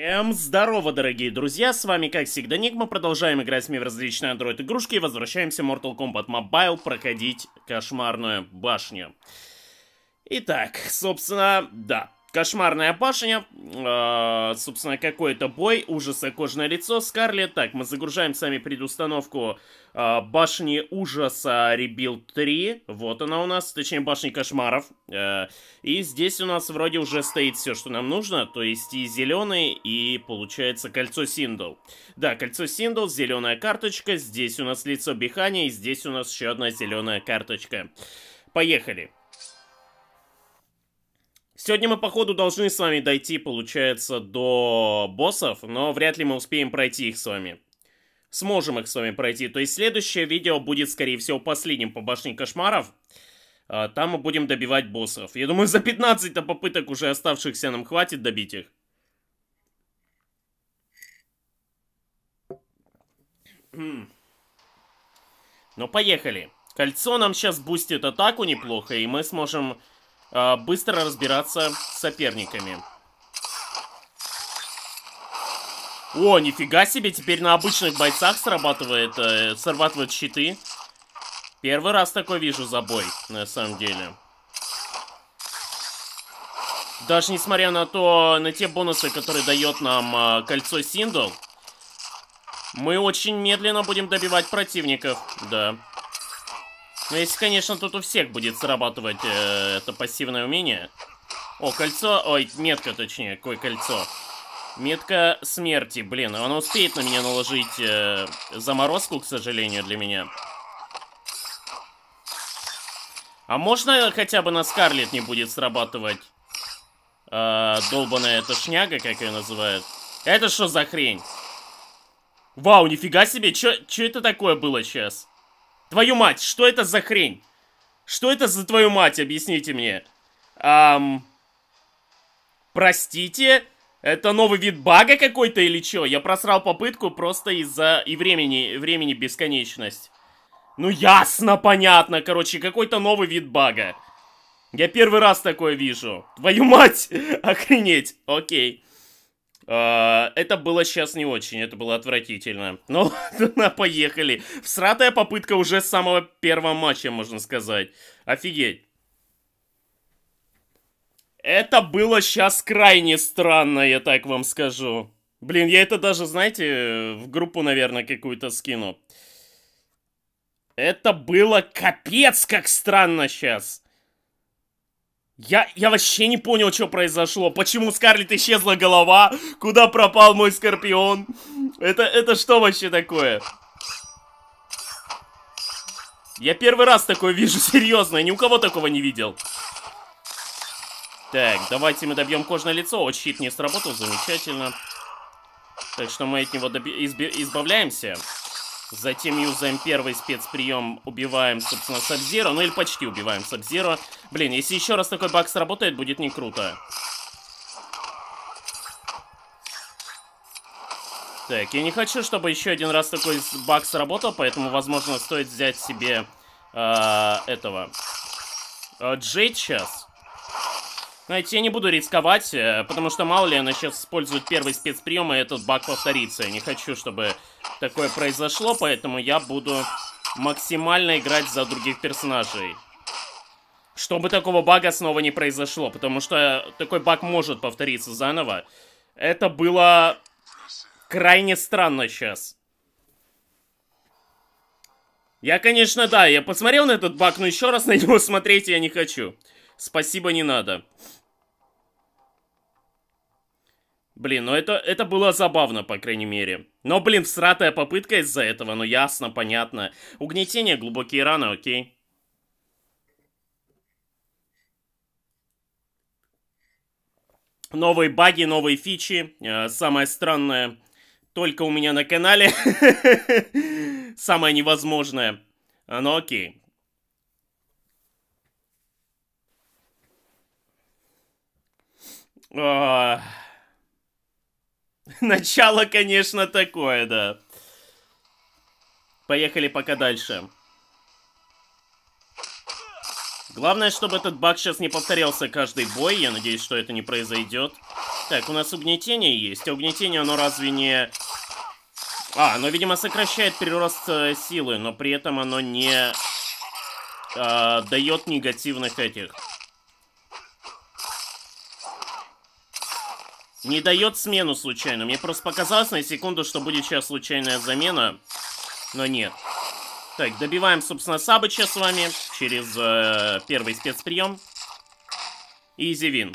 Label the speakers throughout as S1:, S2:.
S1: Эм, здорово, дорогие друзья, с вами, как всегда, Ник, мы продолжаем играть с в различные Android-игрушки и возвращаемся в Mortal Kombat Mobile проходить кошмарную башню. Итак, собственно, да, Кошмарная башня, э, собственно, какой-то бой, ужаса, кожное лицо, Скарлет. Так, мы загружаем сами предустановку э, башни ужаса Rebuild 3. Вот она у нас, точнее, башни кошмаров. Э, и здесь у нас вроде уже стоит все, что нам нужно, то есть и зеленый, и получается кольцо Синдел. Да, кольцо Синдел, зеленая карточка, здесь у нас лицо Бихани, и здесь у нас еще одна зеленая карточка. Поехали. Сегодня мы, походу, должны с вами дойти, получается, до боссов, но вряд ли мы успеем пройти их с вами. Сможем их с вами пройти. То есть следующее видео будет, скорее всего, последним по башне кошмаров. А, там мы будем добивать боссов. Я думаю, за 15 попыток уже оставшихся нам хватит добить их. Ну, поехали. Кольцо нам сейчас бустит атаку неплохо, и мы сможем э, быстро разбираться с соперниками. О, нифига себе, теперь на обычных бойцах срабатывает, э, срабатывают щиты. Первый раз такой вижу забой, на самом деле. Даже несмотря на то, на те бонусы, которые дает нам э, кольцо Синдел, мы очень медленно будем добивать противников, да. Ну, если, конечно, тут у всех будет срабатывать э, это пассивное умение. О, кольцо... Ой, метка, точнее. Какое кольцо? Метка смерти. Блин, оно успеет на меня наложить э, заморозку, к сожалению, для меня. А можно хотя бы на Скарлет не будет срабатывать э, долбаная эта шняга, как ее называют? Это что за хрень? Вау, нифига себе, что это такое было сейчас? Твою мать, что это за хрень? Что это за твою мать, объясните мне. Ам... Простите? Это новый вид бага какой-то или что? Я просрал попытку просто из-за и времени, времени бесконечность. Ну ясно, понятно, короче, какой-то новый вид бага. Я первый раз такое вижу. Твою мать! Охренеть! Окей. Uh, это было сейчас не очень, это было отвратительно. Ну, ладно, поехали. Всратая попытка уже с самого первого матча, можно сказать. Офигеть. Это было сейчас крайне странно, я так вам скажу. Блин, я это даже, знаете, в группу, наверное, какую-то скину. Это было капец как странно сейчас. Я, я вообще не понял, что произошло. Почему Скарлетт исчезла голова? Куда пропал мой Скорпион? Это, это что вообще такое? Я первый раз такое вижу, серьезно. Я ни у кого такого не видел. Так, давайте мы добьем кожное лицо. О, щит не сработал, замечательно. Так что мы от него избавляемся. Затем юзаем первый спецприем, убиваем, собственно, Сабзиро. Ну или почти убиваем Сабзиро. Блин, если еще раз такой баг сработает, будет не круто. Так, я не хочу, чтобы еще один раз такой баг сработал, поэтому, возможно, стоит взять себе э, этого. Э, Джейд сейчас. Знаете, я не буду рисковать, э, потому что мало ли она сейчас использует первый спецприем, и этот баг повторится. Я не хочу, чтобы такое произошло, поэтому я буду максимально играть за других персонажей. Чтобы такого бага снова не произошло, потому что такой баг может повториться заново. Это было крайне странно сейчас. Я, конечно, да, я посмотрел на этот баг, но еще раз на него смотреть я не хочу. Спасибо, не надо. Блин, ну это, это было забавно, по крайней мере. Но, блин, всратая попытка из-за этого, ну ясно, понятно. Угнетение, глубокие раны, окей. Новые баги, новые фичи. Э, самое странное, только у меня на канале. Самое невозможное. Ну окей. Ах... Начало, конечно, такое, да. Поехали пока дальше. Главное, чтобы этот баг сейчас не повторялся каждый бой. Я надеюсь, что это не произойдет. Так, у нас угнетение есть. А угнетение, оно разве не... А, оно, видимо, сокращает прирост э, силы, но при этом оно не э, дает негативных этих. Не дает смену случайно. Мне просто показалось на секунду, что будет сейчас случайная замена. Но нет. Так, добиваем, собственно, Сабыча с вами через э, первый спецприем. Изи вин.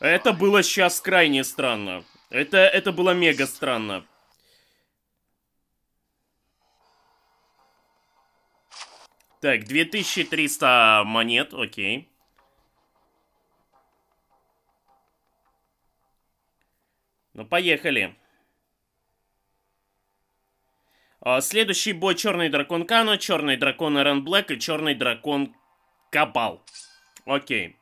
S1: Это было сейчас крайне странно. Это, это было мега странно. Так, 2300 монет, окей. Ну, поехали. А, следующий бой Черный Дракон Кано, Черный Дракон Эрен Блэк и Черный Дракон Кабал. Окей.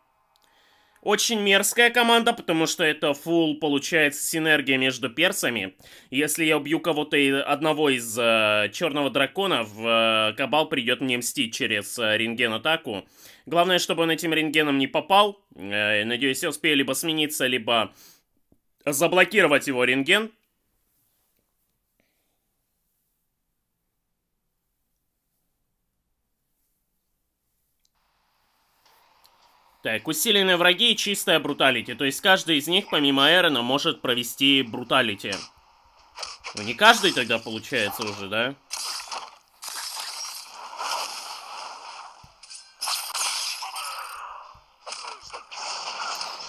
S1: Очень мерзкая команда, потому что это фул, получается, синергия между персами. Если я убью кого-то одного из э, Черного Дракона, в э, Кабал придет мне мстить через э, рентген-атаку. Главное, чтобы он этим рентгеном не попал. Э, надеюсь, я успею либо смениться, либо заблокировать его рентген. Так, усиленные враги и чистая бруталити. То есть каждый из них, помимо Эрона, может провести бруталити. Ну, не каждый тогда получается уже, да?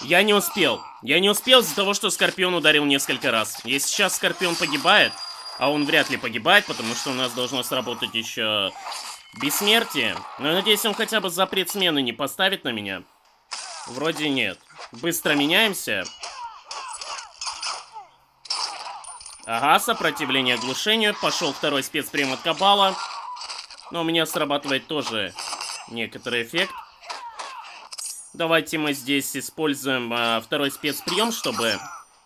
S1: Я не успел. Я не успел из-за того, что Скорпион ударил несколько раз. Если сейчас Скорпион погибает, а он вряд ли погибает, потому что у нас должно сработать еще бессмертие. Но я надеюсь, он хотя бы запрет смены не поставит на меня. Вроде нет. Быстро меняемся. Ага, сопротивление оглушению. Пошел второй спецприем от Кабала. Но у меня срабатывает тоже некоторый эффект. Давайте мы здесь используем а, второй спецприем, чтобы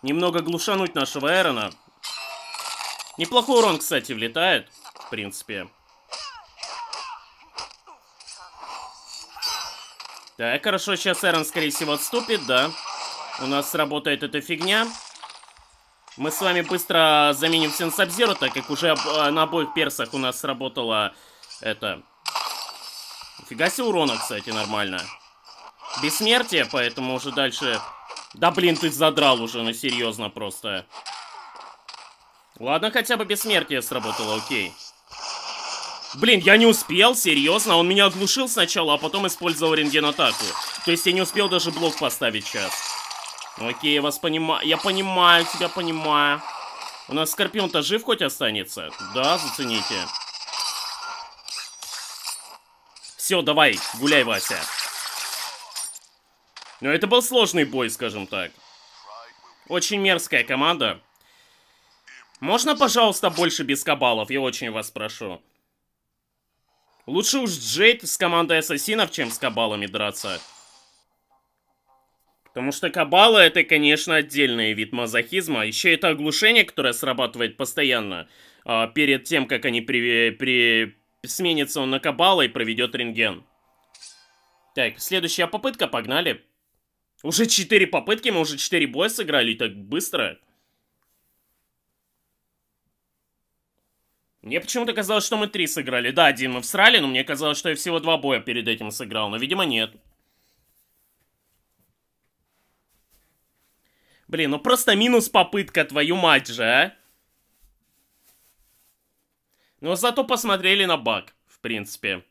S1: немного глушануть нашего Эрона. Неплохой урон, кстати, влетает, в принципе. Так, хорошо, сейчас Эрон, скорее всего, отступит, да. У нас сработает эта фигня. Мы с вами быстро заменим Сенсабзиру, так как уже а, на обоих персах у нас сработало это... Фига себе урона, кстати, нормально бессмертие, поэтому уже дальше... Да блин, ты задрал уже, ну серьезно просто. Ладно, хотя бы бессмертие сработало, окей. Блин, я не успел, серьезно? Он меня оглушил сначала, а потом использовал рентген-атаку. То есть я не успел даже блок поставить сейчас. Окей, я вас понимаю. Я понимаю, тебя понимаю. У нас Скорпион-то жив хоть останется? Да, зацените. Все, давай, гуляй, Вася. Но это был сложный бой, скажем так. Очень мерзкая команда. Можно, пожалуйста, больше без кабалов? Я очень вас прошу. Лучше уж Джейд с командой ассасинов, чем с кабалами драться. Потому что кабала это, конечно, отдельный вид мазохизма. Еще это оглушение, которое срабатывает постоянно. А, перед тем, как они при, при... сменится он на кабала и проведет рентген. Так, следующая попытка, погнали. Уже четыре попытки, мы уже четыре боя сыграли так быстро. Мне почему-то казалось, что мы три сыграли. Да, один мы всрали, но мне казалось, что я всего два боя перед этим сыграл. Но, видимо, нет. Блин, ну просто минус попытка, твою мать же, а. Но зато посмотрели на баг, в принципе.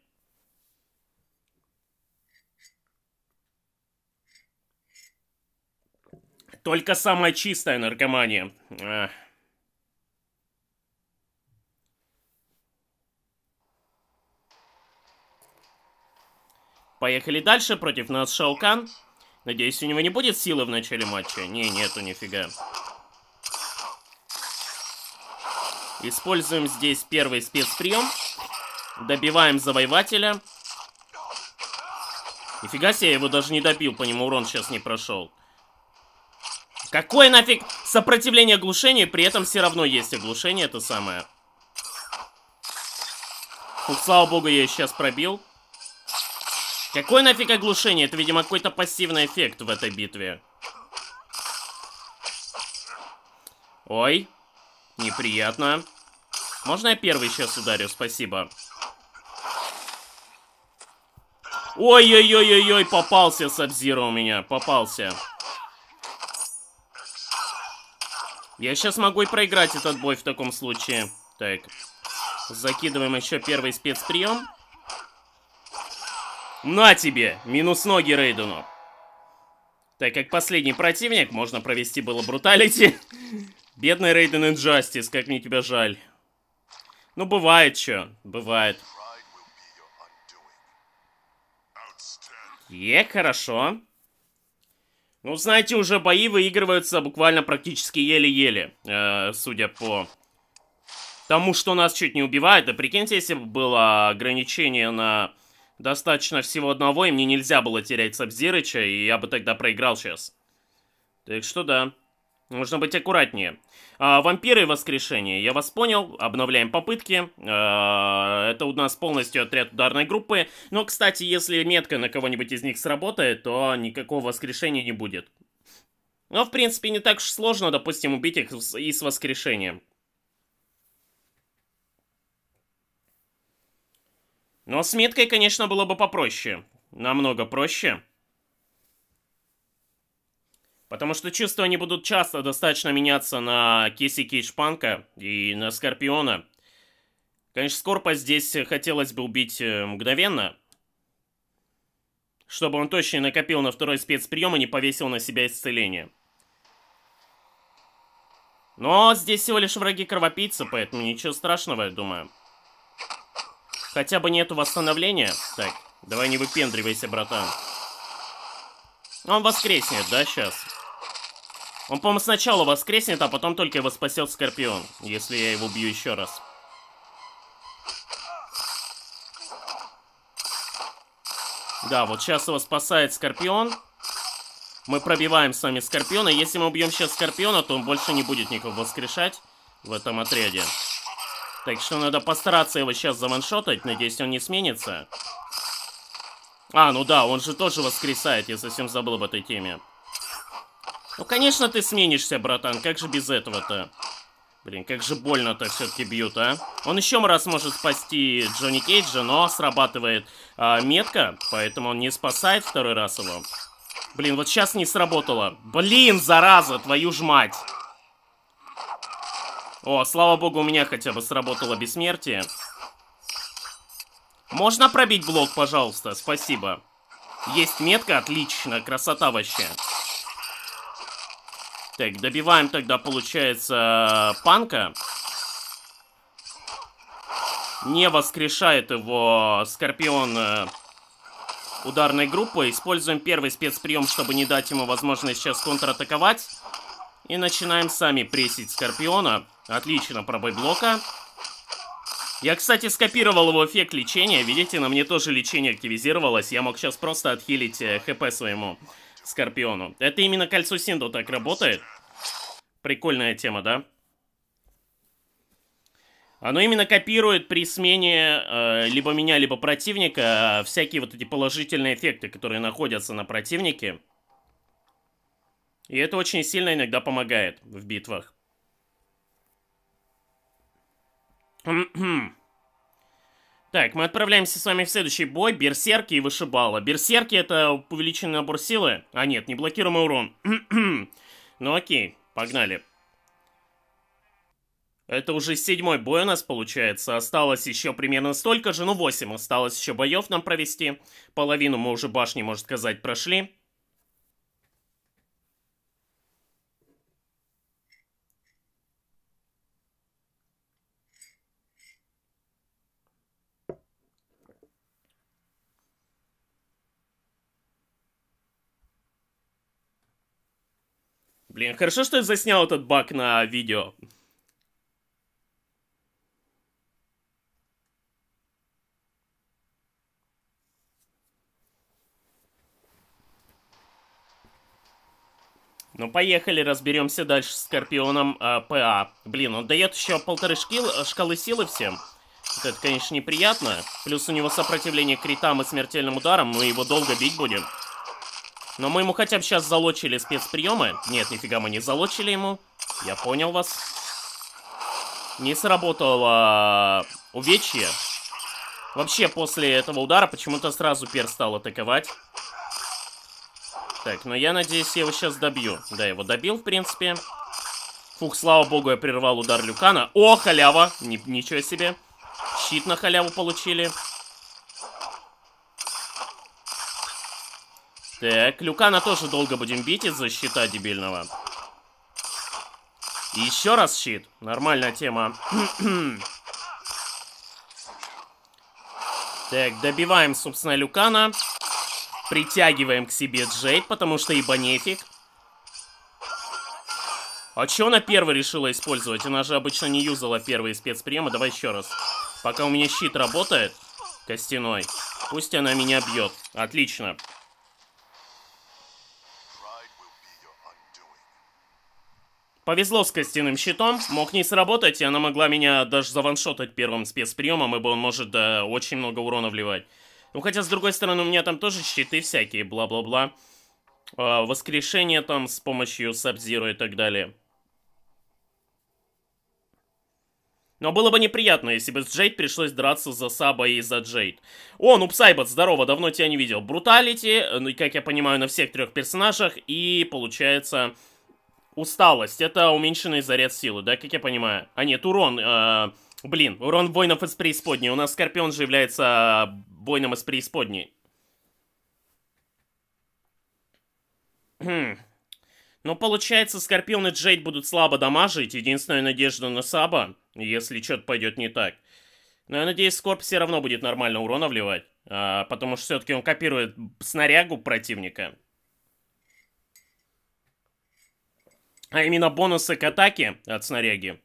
S1: Только самая чистая наркомания. Поехали дальше. Против нас Шаукан. Надеюсь, у него не будет силы в начале матча. Не, нету нифига. Используем здесь первый спецприем. Добиваем завоевателя. Нифига себе, я его даже не добил, по нему урон сейчас не прошел. Какое нафиг сопротивление оглушению? При этом все равно есть оглушение, это самое. Фух, слава богу, я ее сейчас пробил. Какое нафиг оглушение? Это, видимо, какой-то пассивный эффект в этой битве. Ой, неприятно. Можно я первый сейчас ударю? Спасибо. Ой-ой-ой-ой-ой, попался Сабзира у меня, попался. Попался. Я сейчас могу и проиграть этот бой в таком случае. Так, закидываем еще первый спецприем. На тебе! Минус ноги Рейдену. Так как последний противник, можно провести было бруталити. Бедный Рейден Инджастис, как мне тебя жаль. Ну, бывает что, бывает. Е, хорошо. Ну, знаете, уже бои выигрываются буквально практически еле-еле, э, судя по тому, что нас чуть не убивает. Да прикиньте, если бы было ограничение на достаточно всего одного, и мне нельзя было терять Сабзирыча, и я бы тогда проиграл сейчас. Так что да. Нужно быть аккуратнее. А, вампиры и воскрешение. Я вас понял. Обновляем попытки. А, это у нас полностью отряд ударной группы. Но, кстати, если метка на кого-нибудь из них сработает, то никакого воскрешения не будет. Но, в принципе, не так уж сложно, допустим, убить их и с воскрешением. Но с меткой, конечно, было бы попроще. Намного проще. Потому что чувства они будут часто достаточно меняться на Киси Кейдж-Панка и на Скорпиона. Конечно, Скорпа здесь хотелось бы убить э, мгновенно. Чтобы он точно накопил на второй спецприем и не повесил на себя исцеление. Но здесь всего лишь враги кровопийцы, поэтому ничего страшного, я думаю. Хотя бы нету восстановления. Так, давай не выпендривайся, братан. Он воскреснет, да, сейчас? Он, по-моему, сначала воскреснет, а потом только его спасет Скорпион, если я его бью еще раз. Да, вот сейчас его спасает Скорпион. Мы пробиваем с вами Скорпиона. Если мы убьем сейчас Скорпиона, то он больше не будет никого воскрешать в этом отряде. Так что надо постараться его сейчас заваншотать. Надеюсь, он не сменится. А, ну да, он же тоже воскресает. Я совсем забыл об этой теме. Ну, конечно, ты сменишься, братан. Как же без этого-то? Блин, как же больно-то все-таки бьют, а? Он еще раз может спасти Джонни Кейджа, но срабатывает а, метка, поэтому он не спасает второй раз его. Блин, вот сейчас не сработало. Блин, зараза, твою ж мать. О, слава богу, у меня хотя бы сработало бессмертие. Можно пробить блок, пожалуйста? Спасибо. Есть метка, отлично, красота вообще. Так, добиваем тогда, получается, панка. Не воскрешает его Скорпион э, ударной группы. Используем первый спецприем, чтобы не дать ему возможность сейчас контратаковать. И начинаем сами прессить Скорпиона. Отлично, пробой блока. Я, кстати, скопировал его эффект лечения. Видите, на мне тоже лечение активизировалось. Я мог сейчас просто отхилить э, хп своему Скорпиону. Это именно кольцо Синду так работает. Прикольная тема, да? Оно именно копирует при смене э, либо меня, либо противника э, всякие вот эти положительные эффекты, которые находятся на противнике. И это очень сильно иногда помогает в битвах. Так, мы отправляемся с вами в следующий бой. Берсерки и вышибала. Берсерки это увеличенный набор силы. А нет, не блокируемый урон. ну окей, погнали. Это уже седьмой бой у нас получается. Осталось еще примерно столько же, ну 8 осталось еще боев нам провести. Половину мы уже башни, можно сказать, прошли. Блин, хорошо, что я заснял этот баг на видео. Ну, поехали, разберемся дальше с Скорпионом э, ПА. Блин, он дает еще полторы шкил, шкалы силы всем. Вот это, конечно, неприятно. Плюс у него сопротивление критам и смертельным ударам. Мы его долго бить будем. Но мы ему хотя бы сейчас залочили спецприемы. Нет, нифига мы не залочили ему. Я понял вас. Не сработало увечье. Вообще, после этого удара почему-то сразу Пер стал атаковать. Так, но я надеюсь, я его сейчас добью. Да, его добил, в принципе. Фух, слава богу, я прервал удар Люкана. О, халява! Ни ничего себе. Щит на халяву получили. Так, Люкана тоже долго будем бить из-за щита дебильного. Еще раз щит. Нормальная тема. так, добиваем, собственно, Люкана. Притягиваем к себе Джейд, потому что ибо нефиг. А чё она первой решила использовать? Она же обычно не юзала первые спецприемы. Давай еще раз. Пока у меня щит работает, костяной, пусть она меня бьет. Отлично. Повезло с костяным щитом, мог не сработать, и она могла меня даже заваншотать первым спецприемом, ибо он может да, очень много урона вливать. Ну, хотя, с другой стороны, у меня там тоже щиты всякие, бла-бла-бла. А, воскрешение там с помощью Сабзира и так далее. Но было бы неприятно, если бы с Джейд пришлось драться за Саба и за Джейд. О, ну Псайбот, здорово, давно тебя не видел. Бруталити, ну, как я понимаю, на всех трех персонажах. И, получается, Усталость. Это уменьшенный заряд силы, да, как я понимаю? А нет, урон. Э, блин, урон воинов из преисподней. У нас Скорпион же является воином из преисподней. Хм. Ну, получается, Скорпион и Джейд будут слабо дамажить. Единственная надежда на Саба, если что-то пойдет не так. Но я надеюсь, Скорп все равно будет нормально урона вливать. А, потому что все-таки он копирует снарягу противника. А именно бонусы к атаке от снаряги.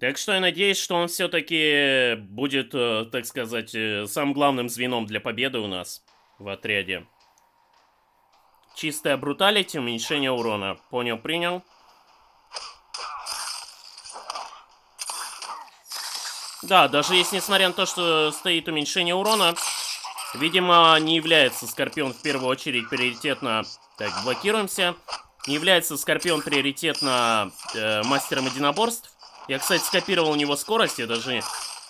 S1: Так что я надеюсь, что он все-таки будет, э, так сказать, э, самым главным звеном для победы у нас в отряде. Чистая бруталити, уменьшение урона. Понял, принял. Да, даже если, несмотря на то, что стоит уменьшение урона, видимо, не является Скорпион в первую очередь приоритетно... Так, блокируемся. Не является Скорпион приоритетно э, мастером единоборств. Я, кстати, скопировал у него скорость, я даже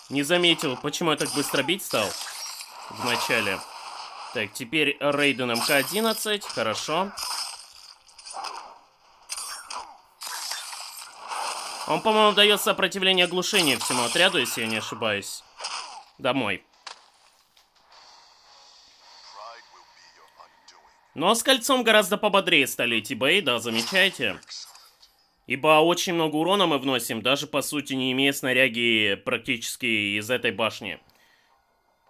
S1: не заметил, почему я так быстро бить стал в начале. Так, теперь Рейден МК-11, хорошо. Он, по-моему, дает сопротивление оглушения всему отряду, если я не ошибаюсь. Домой. Но с кольцом гораздо пободрее стали эти бои, да, замечаете? Ибо очень много урона мы вносим, даже по сути не имея снаряги практически из этой башни.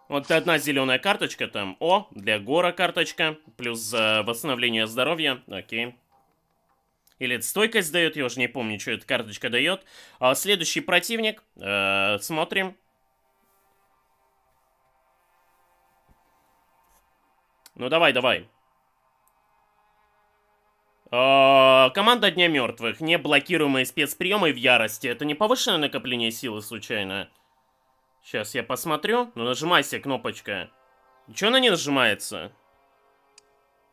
S1: Вот одна зеленая карточка там. О, для Гора карточка. Плюс э, восстановление здоровья. Окей. Или это стойкость дает, я уже не помню, что эта карточка дает. А следующий противник. Э, смотрим. Ну давай, давай. Э, команда Дня Мертвых. Неблокируемые спецприемы в ярости. Это не повышенное накопление силы случайно? Сейчас я посмотрю. Ну нажимайся, кнопочка. Чего она не нажимается?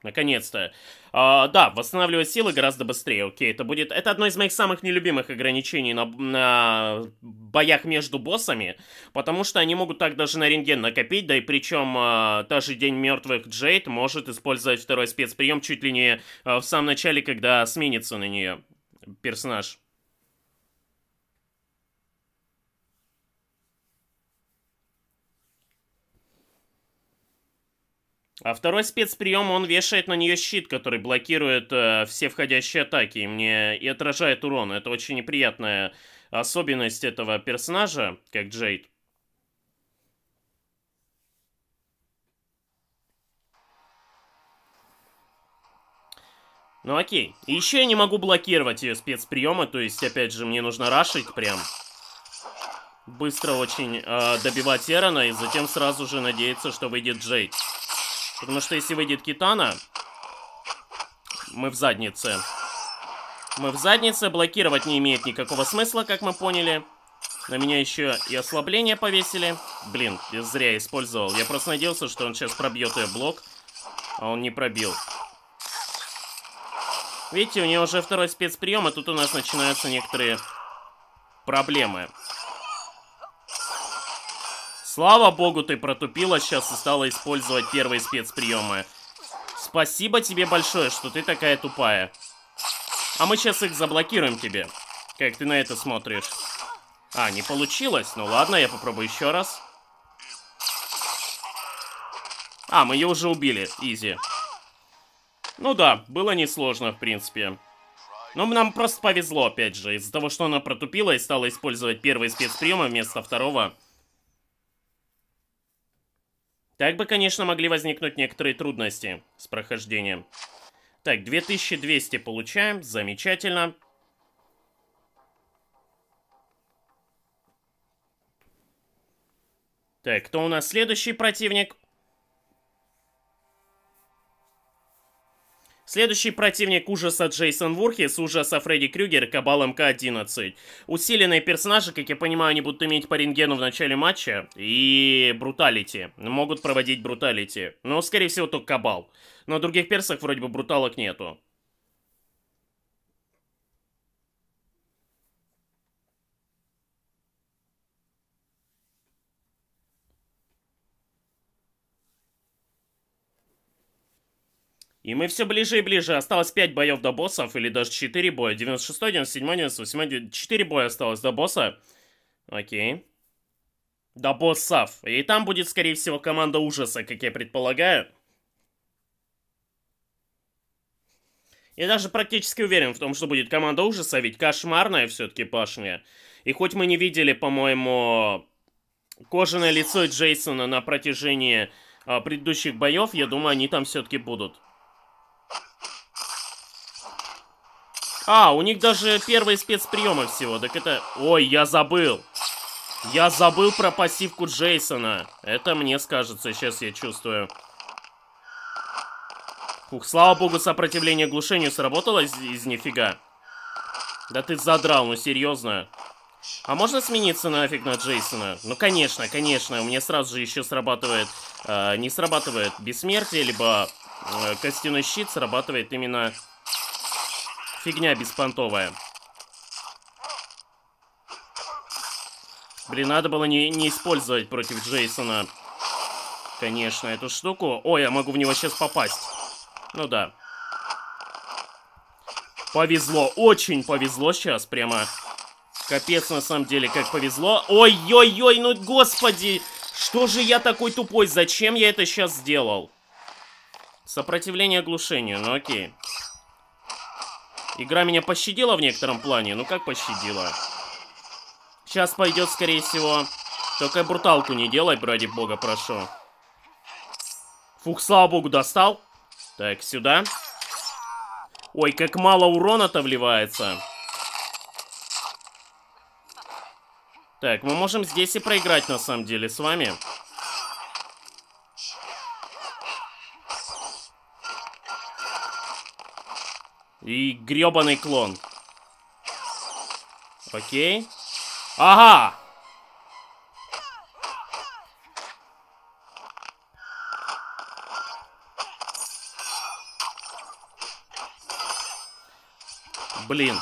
S1: Наконец-то. А, да, восстанавливать силы гораздо быстрее. Окей, это будет... Это одно из моих самых нелюбимых ограничений на, на боях между боссами, потому что они могут так даже на рентген накопить, да и причем а, даже День Мертвых Джейд может использовать второй спецприем чуть ли не а, в самом начале, когда сменится на нее персонаж. А второй спецприем, он вешает на нее щит, который блокирует э, все входящие атаки и мне и отражает урон. Это очень неприятная особенность этого персонажа, как Джейд. Ну окей. И еще я не могу блокировать ее спецприемы, то есть, опять же, мне нужно рашить прям. Быстро очень э, добивать Эрона и затем сразу же надеяться, что выйдет Джейд. Потому что если выйдет Китана, мы в заднице. Мы в заднице, блокировать не имеет никакого смысла, как мы поняли. На меня еще и ослабление повесили. Блин, я зря использовал. Я просто надеялся, что он сейчас пробьет ее блок. А он не пробил. Видите, у него уже второй спецприем, и тут у нас начинаются некоторые проблемы. Слава богу, ты протупила сейчас и стала использовать первые спецприемы. Спасибо тебе большое, что ты такая тупая. А мы сейчас их заблокируем тебе. Как ты на это смотришь? А, не получилось? Ну ладно, я попробую еще раз. А, мы ее уже убили. Изи. Ну да, было несложно, в принципе. Но нам просто повезло, опять же. Из-за того, что она протупила и стала использовать первый спецприемы вместо второго. Так бы, конечно, могли возникнуть некоторые трудности с прохождением. Так, 2200 получаем. Замечательно. Так, кто у нас следующий противник? Следующий противник ужаса Джейсон Вурхис, ужаса Фредди Крюгер, Кабал МК-11. Усиленные персонажи, как я понимаю, они будут иметь по рентгену в начале матча. И бруталити. Могут проводить бруталити. Но, скорее всего, только Кабал. Но других персов вроде бы бруталок нету. И мы все ближе и ближе. Осталось 5 боев до боссов, или даже 4 боя. 96, 97, 98, 4 боя осталось до босса. Окей. До боссов. И там будет, скорее всего, команда ужаса, как я предполагаю. Я даже практически уверен в том, что будет команда ужаса, ведь кошмарная все-таки пашня. И хоть мы не видели, по-моему, кожаное лицо Джейсона на протяжении а, предыдущих боев, я думаю, они там все-таки будут. А, у них даже первые спецприемы всего. Так это... Ой, я забыл. Я забыл про пассивку Джейсона. Это мне скажется, сейчас я чувствую. Фух, слава богу, сопротивление глушению сработало из, из нифига. Да ты задрал, ну серьезно. А можно смениться нафиг на Джейсона? Ну, конечно, конечно. У меня сразу же еще срабатывает... Э, не срабатывает бессмертие, либо э, костяной щит срабатывает именно Фигня беспонтовая. Блин, надо было не, не использовать против Джейсона. Конечно, эту штуку. Ой, я могу в него сейчас попасть. Ну да. Повезло, очень повезло сейчас, прямо. Капец, на самом деле, как повезло. Ой-ой-ой, ну господи! Что же я такой тупой? Зачем я это сейчас сделал? Сопротивление оглушению, ну окей. Игра меня пощадила в некотором плане. Ну как пощадила? Сейчас пойдет, скорее всего. Только бруталку не делай, ради бога, прошу. Фух, слава богу, достал. Так, сюда. Ой, как мало урона-то вливается. Так, мы можем здесь и проиграть, на самом деле, с вами. И гребаный клон. Окей. Ага! Блин.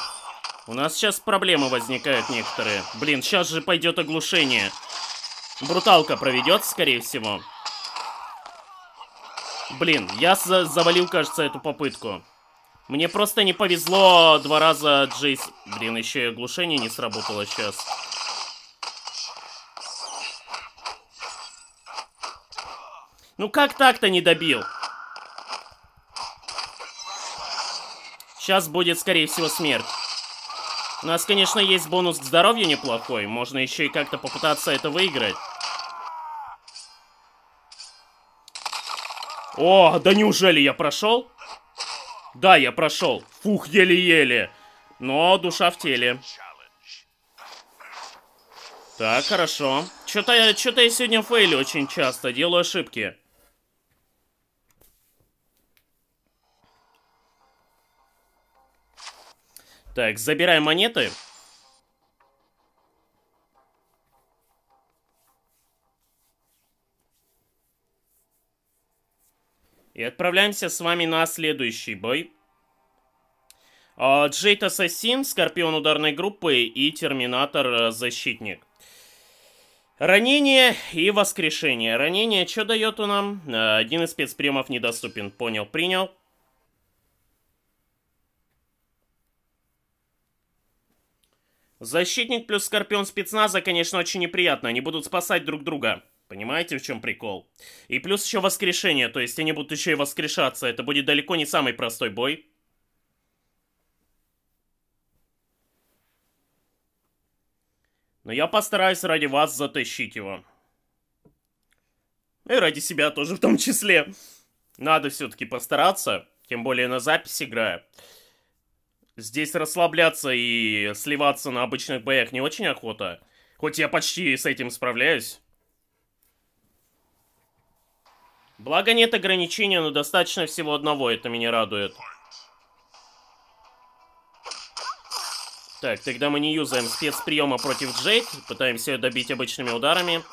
S1: У нас сейчас проблемы возникают некоторые. Блин, сейчас же пойдет оглушение. Бруталка проведет, скорее всего. Блин, я за завалил, кажется, эту попытку. Мне просто не повезло два раза Джейс... Блин, еще и оглушение не сработало сейчас. Ну как так-то не добил? Сейчас будет, скорее всего, смерть. У нас, конечно, есть бонус к здоровью неплохой. Можно еще и как-то попытаться это выиграть. О, да неужели я прошел? Да, я прошел. Фух, еле-еле. Но душа в теле. Так, хорошо. Что-то я, что я сегодня фейлю очень часто, делаю ошибки. Так, забираем монеты. И отправляемся с вами на следующий бой. А, Джейт Ассасин, Скорпион ударной группы и Терминатор э, Защитник. Ранение и воскрешение. Ранение что дает у нам? Э, один из спецприемов недоступен. Понял, принял. Защитник плюс Скорпион спецназа, конечно, очень неприятно. Они будут спасать друг друга. Понимаете, в чем прикол? И плюс еще воскрешение, то есть они будут еще и воскрешаться. Это будет далеко не самый простой бой. Но я постараюсь ради вас затащить его. И ради себя тоже в том числе. Надо все-таки постараться, тем более на запись играю. Здесь расслабляться и сливаться на обычных боях не очень охота. Хоть я почти с этим справляюсь. Благо нет ограничения, но достаточно всего одного, это меня радует. Так, тогда мы не юзаем спецприема против Джейд, пытаемся ее добить обычными ударами.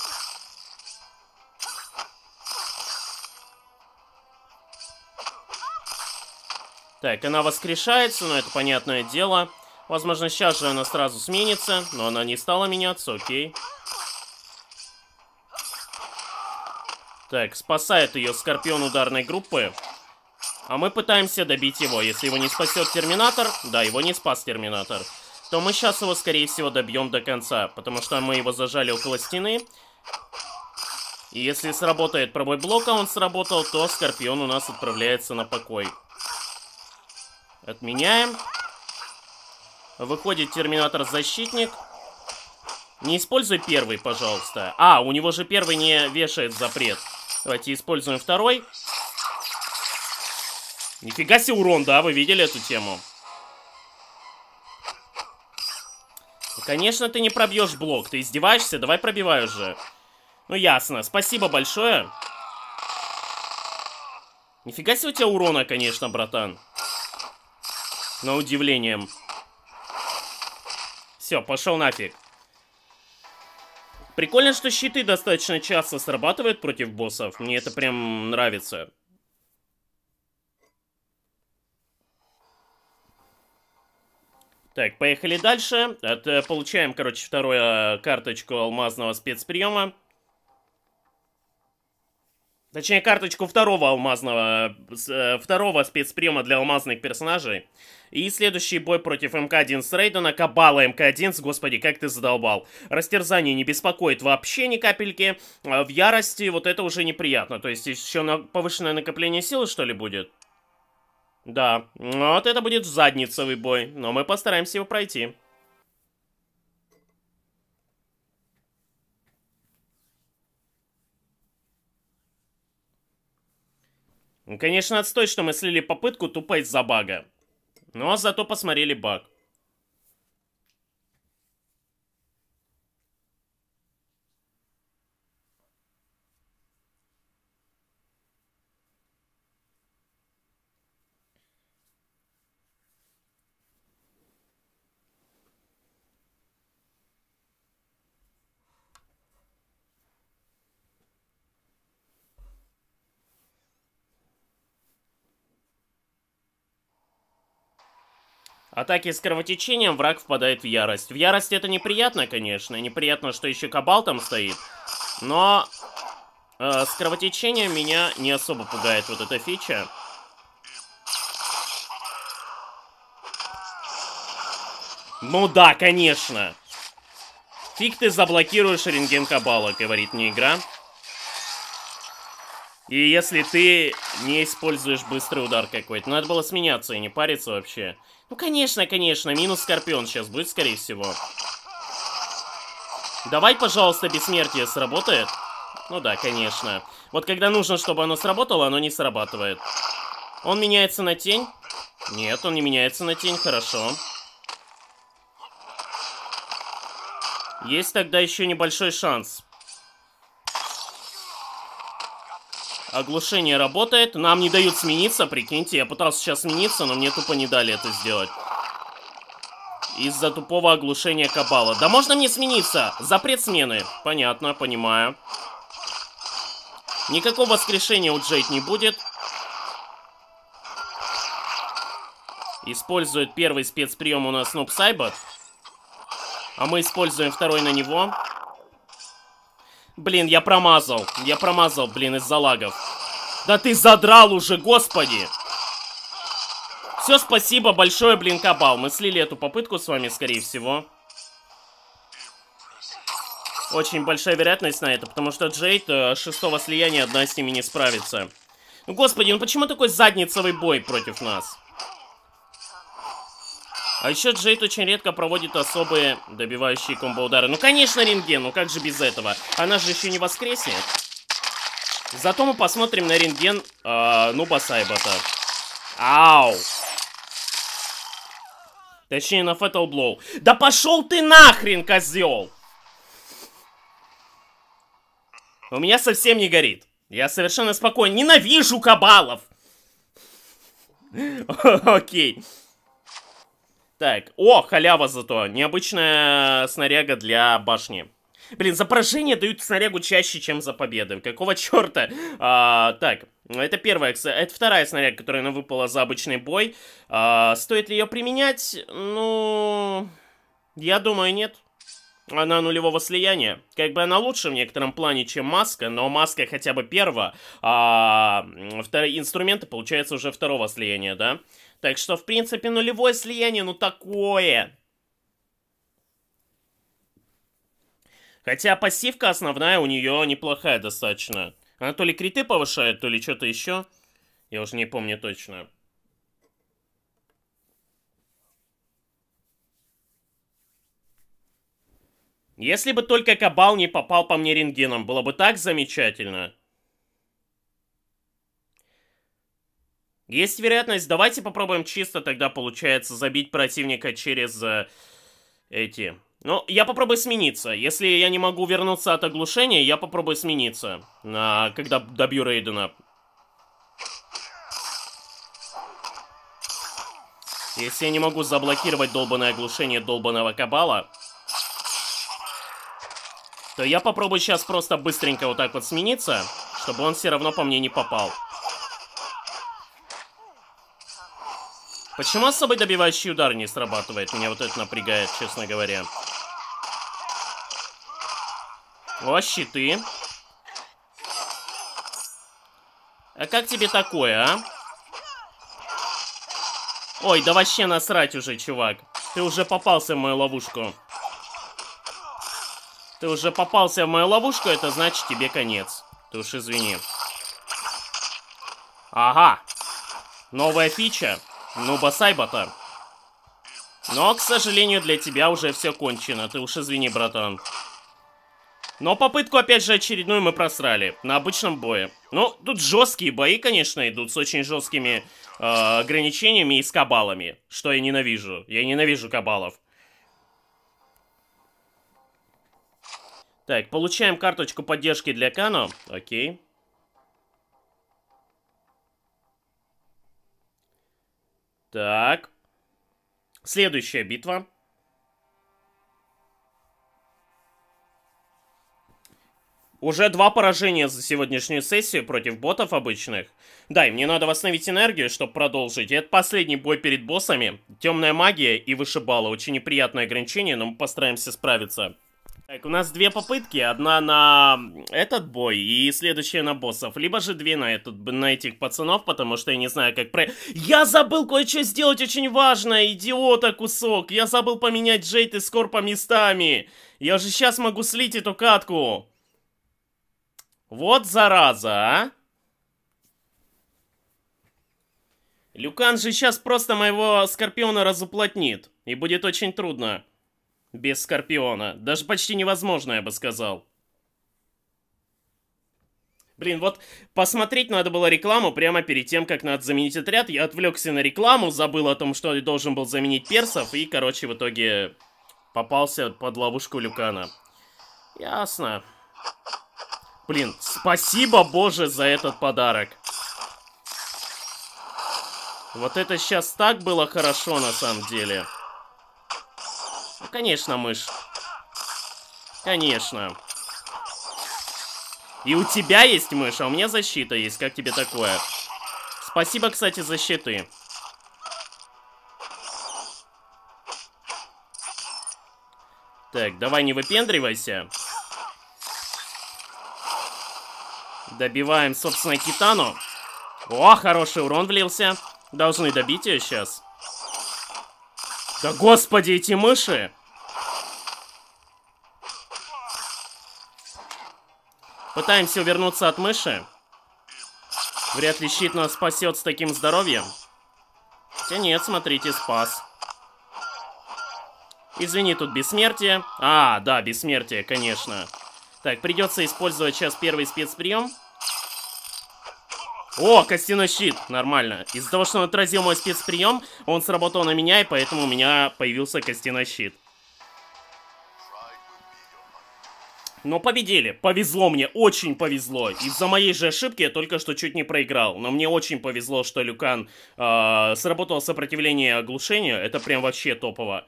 S1: Так, она воскрешается, но это понятное дело. Возможно, сейчас же она сразу сменится, но она не стала меняться, окей. Так, спасает ее Скорпион ударной группы. А мы пытаемся добить его. Если его не спасет Терминатор, да, его не спас Терминатор, то мы сейчас его, скорее всего, добьем до конца. Потому что мы его зажали около стены. И если сработает пробой блока, он сработал, то Скорпион у нас отправляется на покой. Отменяем. Выходит Терминатор-защитник. Не используй первый, пожалуйста. А, у него же первый не вешает запрет. Давайте используем второй. Нифига себе урон, да? Вы видели эту тему? Конечно, ты не пробьешь блок. Ты издеваешься? Давай пробивай уже. Ну, ясно. Спасибо большое. Нифига себе у тебя урона, конечно, братан. На удивление. Все, пошел нафиг. Прикольно, что щиты достаточно часто срабатывают против боссов. Мне это прям нравится. Так, поехали дальше. Это, получаем, короче, вторую э, карточку алмазного спецприема. Точнее, карточку второго алмазного, э, второго спецприема для алмазных персонажей. И следующий бой против МК-1 с Рейдена, Кабала МК-1, господи, как ты задолбал. Растерзание не беспокоит вообще ни капельки. А в ярости вот это уже неприятно. То есть еще на повышенное накопление силы, что ли, будет? Да, вот это будет задницевый бой, но мы постараемся его пройти. Конечно, отстой, что мы слили попытку тупо из-за бага. Но зато посмотрели баг. Атаки с кровотечением, враг впадает в ярость. В ярость это неприятно, конечно. Неприятно, что еще кабал там стоит. Но э, с кровотечением меня не особо пугает вот эта фича. Ну да, конечно. Фиг ты заблокируешь рентген кабала, говорит мне игра. И если ты не используешь быстрый удар какой-то. Надо было сменяться и не париться вообще. Ну, конечно, конечно. Минус Скорпион сейчас будет, скорее всего. Давай, пожалуйста, бессмертие сработает. Ну да, конечно. Вот когда нужно, чтобы оно сработало, оно не срабатывает. Он меняется на тень? Нет, он не меняется на тень, хорошо. Есть тогда еще небольшой шанс. Оглушение работает. Нам не дают смениться, прикиньте. Я пытался сейчас смениться, но мне тупо не дали это сделать. Из-за тупого оглушения кабала. Да можно мне смениться? Запрет смены. Понятно, понимаю. Никакого воскрешения у Джейд не будет. Использует первый спецприем у нас Нуб Сайбот. А мы используем второй на него. Блин, я промазал. Я промазал, блин, из-за лагов. Да ты задрал уже, господи! Все, спасибо большое, блин, Кабал. Мы слили эту попытку с вами, скорее всего. Очень большая вероятность на это, потому что Джейд э, шестого слияния одна с ними не справится. Ну, господи, ну почему такой задницевый бой против нас? А еще Джейд очень редко проводит особые добивающие комбо-удары. Ну, конечно, рентген, ну как же без этого? Она же еще не воскреснет. Зато мы посмотрим на рентген э, Нуба Сайбата. Ау! Точнее, на Fatal Blow. Да пошел ты нахрен, козел! У меня совсем не горит. Я совершенно спокоен. Ненавижу кабалов! Окей. Так, о, халява зато. Необычная снаряга для башни. Блин, за поражение дают снарягу чаще, чем за победы. Какого черта? А, так, это первая, это вторая снаряга, которая нам выпала за обычный бой. А, стоит ли ее применять? Ну, я думаю, нет. Она нулевого слияния. Как бы она лучше в некотором плане, чем маска, но маска хотя бы первого, а вторые инструменты, получается, уже второго слияния, да? Так что, в принципе, нулевое слияние, ну такое. Хотя пассивка основная у нее неплохая достаточно. Она то ли криты повышает, то ли что-то еще. Я уже не помню точно. Если бы только Кабал не попал по мне рентгеном, было бы так замечательно. Есть вероятность, давайте попробуем чисто тогда, получается, забить противника через э, эти ну, я попробую смениться. Если я не могу вернуться от оглушения, я попробую смениться, а, когда добью Рейдена. Если я не могу заблокировать долбанное оглушение долбанного кабала, то я попробую сейчас просто быстренько вот так вот смениться, чтобы он все равно по мне не попал. Почему особый добивающий удар не срабатывает? Меня вот это напрягает, честно говоря. О, щиты. А как тебе такое, а? Ой, да вообще насрать уже, чувак. Ты уже попался в мою ловушку. Ты уже попался в мою ловушку, это значит тебе конец. Ты уж извини. Ага. Новая фича. Нуба Сайбата. Но, к сожалению, для тебя уже все кончено. Ты уж извини, братан. Но попытку, опять же, очередную мы просрали. На обычном бое. Ну, тут жесткие бои, конечно, идут с очень жесткими э, ограничениями и с кабалами. Что я ненавижу. Я ненавижу кабалов. Так, получаем карточку поддержки для Кано. Окей. Так. Следующая битва. Уже два поражения за сегодняшнюю сессию против ботов обычных. Да, и мне надо восстановить энергию, чтобы продолжить. Это последний бой перед боссами. Темная магия и вышибала. Очень неприятное ограничение, но мы постараемся справиться. Так, у нас две попытки. Одна на этот бой и следующая на боссов. Либо же две на, этот, на этих пацанов, потому что я не знаю, как про... Я забыл кое-что сделать очень важное, идиота кусок. Я забыл поменять Джейт и Скорпа местами. Я же сейчас могу слить эту катку. Вот зараза, а! Люкан же сейчас просто моего Скорпиона разуплотнит. И будет очень трудно. Без Скорпиона. Даже почти невозможно, я бы сказал. Блин, вот посмотреть надо было рекламу прямо перед тем, как надо заменить отряд. Я отвлекся на рекламу, забыл о том, что должен был заменить персов. И, короче, в итоге попался под ловушку Люкана. Ясно. Блин, спасибо, боже, за этот подарок. Вот это сейчас так было хорошо, на самом деле. Конечно, мышь. Конечно. И у тебя есть мышь, а у меня защита есть. Как тебе такое? Спасибо, кстати, защиты. Так, давай не выпендривайся. Добиваем, собственно, Китану. О, хороший урон влился. Должны добить ее сейчас. Да господи, эти мыши! Пытаемся увернуться от мыши. Вряд ли щит нас спасет с таким здоровьем. Хотя нет, смотрите, спас. Извини, тут бессмертие. А, да, бессмертие, конечно. Так, придется использовать сейчас первый спецприем. О, костяной щит, нормально. Из-за того, что он отразил мой спецприем, он сработал на меня, и поэтому у меня появился костяной щит. Но победили. Повезло мне, очень повезло. Из-за моей же ошибки я только что чуть не проиграл. Но мне очень повезло, что Люкан э, сработал сопротивление оглушению. Это прям вообще топово.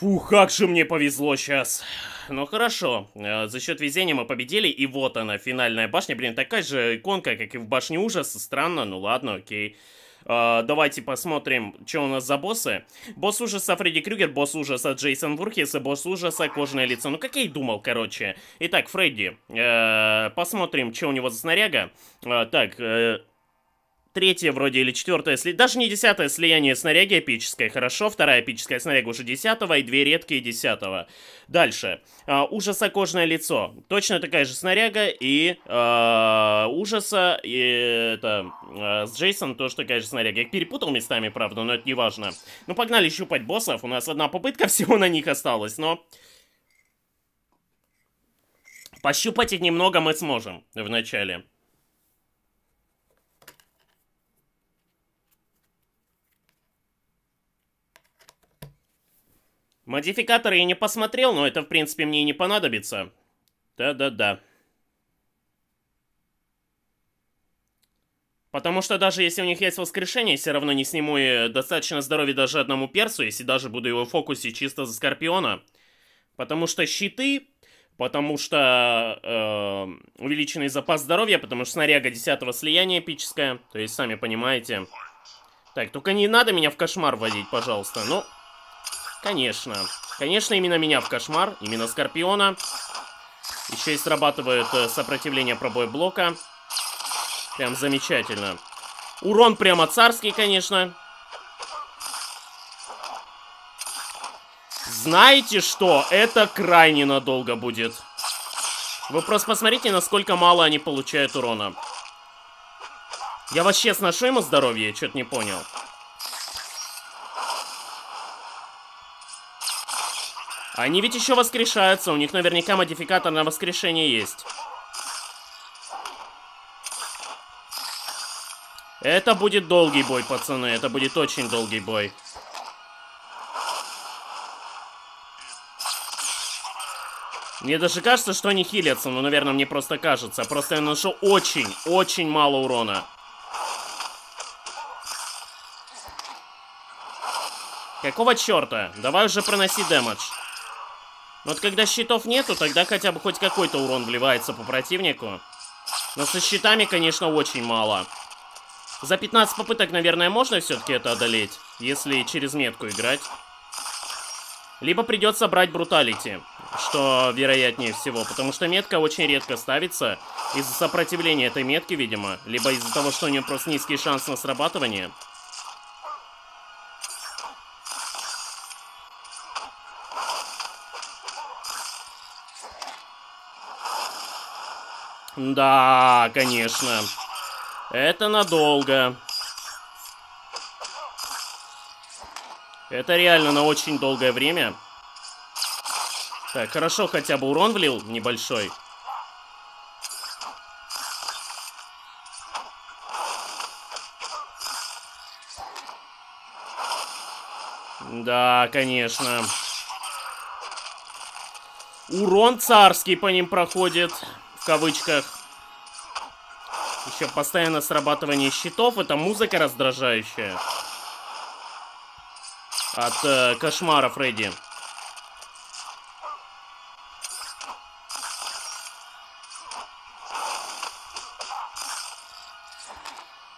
S1: Фух, как же мне повезло сейчас. Ну хорошо, э, за счет везения мы победили, и вот она, финальная башня. Блин, такая же иконка, как и в башне ужаса. Странно, ну ладно, окей. Uh, давайте посмотрим, что у нас за боссы. Босс ужаса Фредди Крюгер, босс ужаса Джейсон Вурхес и босс ужаса Кожаное лицо. Ну, как я и думал, короче. Итак, Фредди. Uh, посмотрим, что у него за снаряга. Uh, так, третье вроде или четвертое, сли... даже не десятое слияние снаряги эпическое, хорошо, вторая эпическая снаряга уже десятого и две редкие десятого. Дальше, а, ужаса кожное лицо, точно такая же снаряга и а, ужаса, и это, а, с Джейсоном тоже такая же снаряга. Я их перепутал местами, правда, но это не важно. Ну, погнали щупать боссов, у нас одна попытка всего на них осталась, но... Пощупать их немного мы сможем в начале. Модификаторы я не посмотрел, но это, в принципе, мне и не понадобится. Да-да-да. Потому что даже если у них есть воскрешение, все равно не сниму и достаточно здоровья даже одному персу, если даже буду его в фокусе чисто за Скорпиона. Потому что щиты, потому что э, увеличенный запас здоровья, потому что снаряга 10 слияния эпическая, то есть сами понимаете. Так, только не надо меня в кошмар вводить, пожалуйста. Ну, Конечно. Конечно, именно меня в кошмар, именно Скорпиона. Еще и срабатывает э, сопротивление пробой блока. Прям замечательно. Урон прямо царский, конечно. Знаете что? Это крайне надолго будет. Вы просто посмотрите, насколько мало они получают урона. Я вообще сношу ему здоровье? Что-то не понял. Они ведь еще воскрешаются, у них наверняка модификатор на воскрешение есть. Это будет долгий бой, пацаны, это будет очень долгий бой. Мне даже кажется, что они хилятся, но, наверное, мне просто кажется. Просто я наношу очень, очень мало урона. Какого черта? Давай уже проноси дэмэдж. Вот когда щитов нету, тогда хотя бы хоть какой-то урон вливается по противнику. Но со щитами, конечно, очень мало. За 15 попыток, наверное, можно все-таки это одолеть, если через метку играть. Либо придется брать бруталити, что вероятнее всего, потому что метка очень редко ставится из-за сопротивления этой метки, видимо, либо из-за того, что у нее просто низкий шанс на срабатывание. Да, конечно. Это надолго. Это реально на очень долгое время. Так, хорошо, хотя бы урон влил небольшой. Да, конечно. Урон царский по ним проходит в кавычках. Еще постоянно срабатывание щитов. Это музыка раздражающая. От э, кошмара Фредди.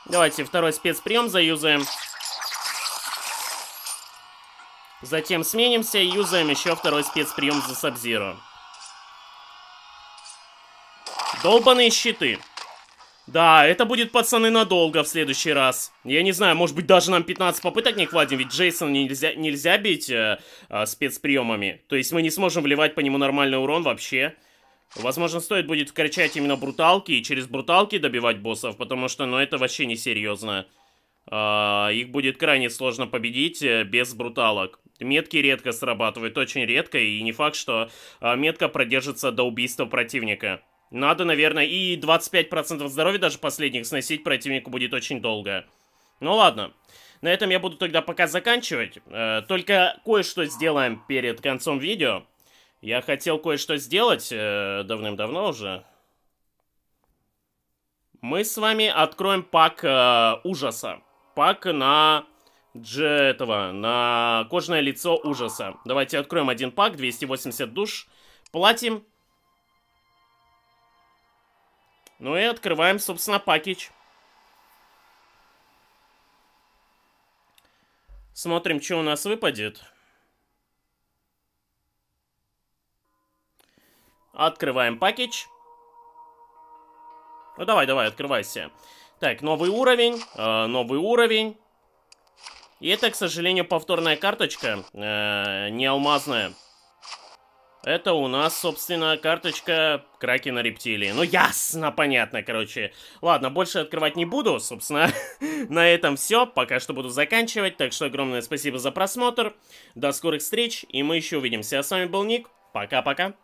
S1: Давайте второй спецприем заюзаем. Затем сменимся и юзаем еще второй спецприем за Сабзиру. Долбаные щиты. Да, это будет, пацаны, надолго в следующий раз. Я не знаю, может быть, даже нам 15 попыток не хватит, ведь Джейсон нельзя, нельзя бить э, э, спецприемами. То есть мы не сможем вливать по нему нормальный урон вообще. Возможно, стоит будет вкачать именно бруталки и через бруталки добивать боссов, потому что, ну, это вообще не серьезно. Э, их будет крайне сложно победить э, без бруталок. Метки редко срабатывают, очень редко, и не факт, что э, метка продержится до убийства противника. Надо, наверное, и 25% здоровья даже последних сносить противнику будет очень долго. Ну ладно. На этом я буду тогда пока заканчивать. Э, только кое-что сделаем перед концом видео. Я хотел кое-что сделать э, давным-давно уже. Мы с вами откроем пак э, ужаса. Пак на Дж этого, на кожное лицо ужаса. Давайте откроем один пак, 280 душ. Платим Ну и открываем, собственно, пакетч. Смотрим, что у нас выпадет. Открываем пакетч. Ну давай, давай, открывайся. Так, новый уровень, э, новый уровень. И это, к сожалению, повторная карточка, э, не алмазная. Это у нас, собственно, карточка Кракена Рептилии. Ну, ясно, понятно, короче. Ладно, больше открывать не буду, собственно. на этом все. Пока что буду заканчивать. Так что огромное спасибо за просмотр. До скорых встреч, и мы еще увидимся. А с вами был Ник. Пока-пока.